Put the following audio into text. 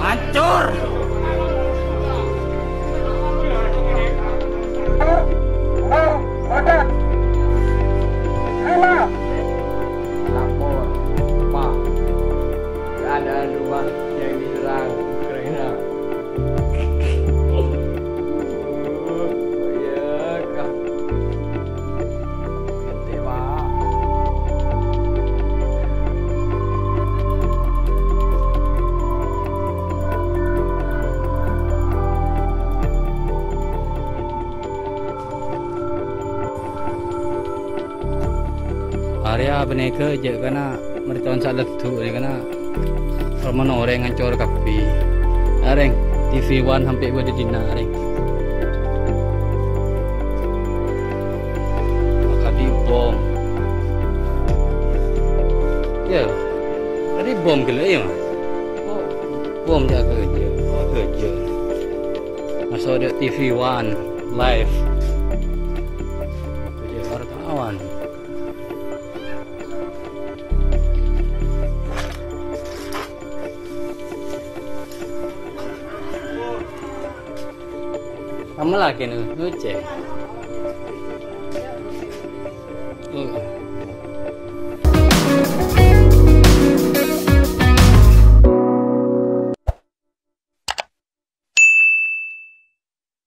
Hancur! Keadaan rumah yang diserang Ukraina. Oh Area beneka je kena mertuan sak letu ni kena Roman orang ngancor kapi. Areng TV One hampir berada di nak areng. Kadi bom. Ya. Kadi bom ke ya? Oh, bom dia kerja. Oh, kerja. Masuk dia TV One live. Kamu lagi nih, ngecek.